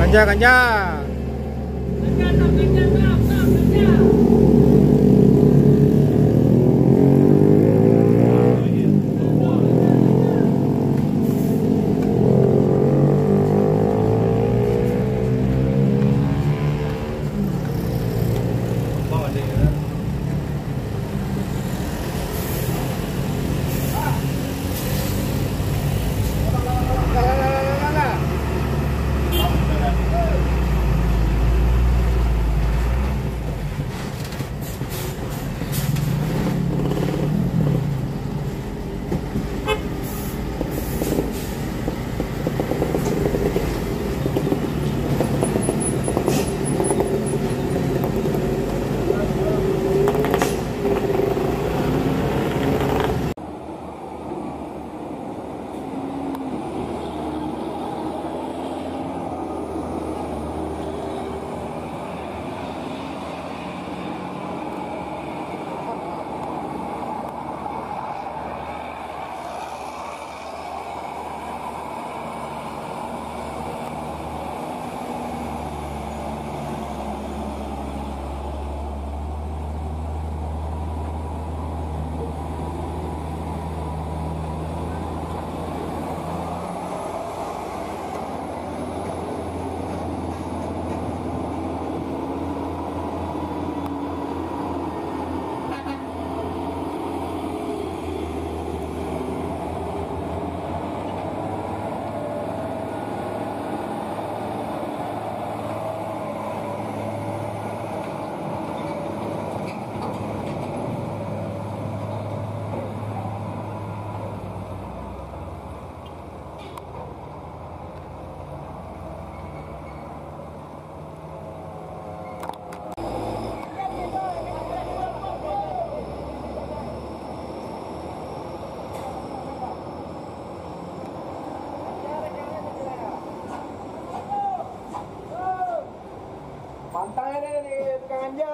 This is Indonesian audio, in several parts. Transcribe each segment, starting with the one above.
Ganja, ganja. Anja.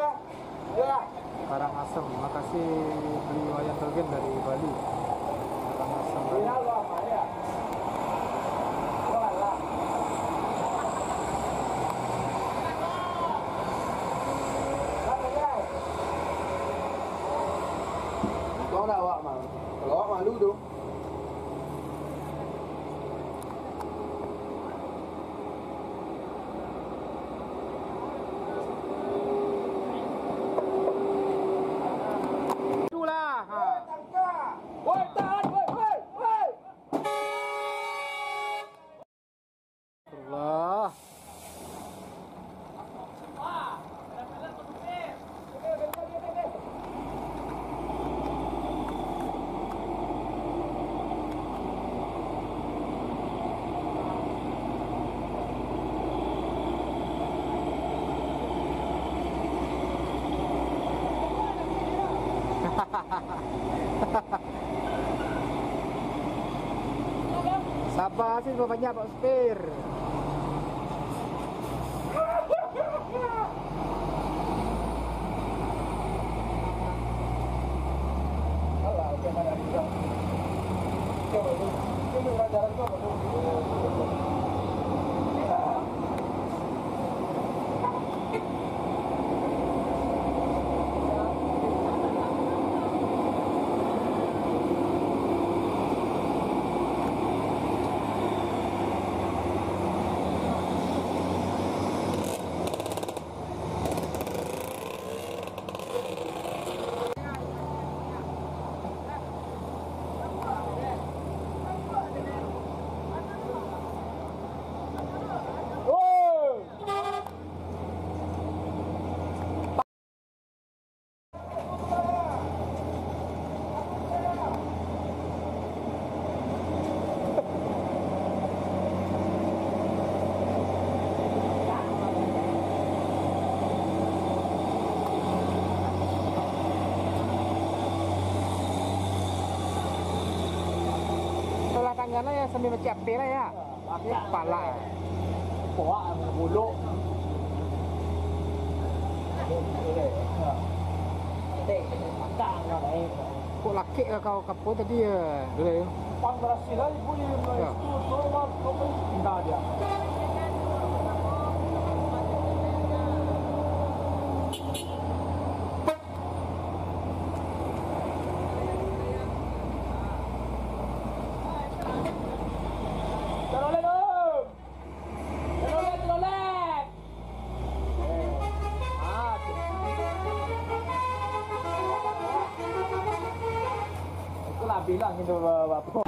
Ya. Karangasem. Makasih beli wayang togen dari Bali. Karangasem. Apa apa ya? Walah. Kau nak awak malu? Kalau awak malu tu. Sabar sih banyak Pak Supir. Alah, oke, mana bisa. Coba tu. Coba jalan apa tu? tangannya ya sambil macam api lah ya. Ini kepala. Bawa bulu. Dek, makan lah eh. Kok laki lah kau kapo tadi ya. Dulu. Pan berhasil lah ibu ni. Ya. Itu tu mah kau pindah dia. ド側は。ポ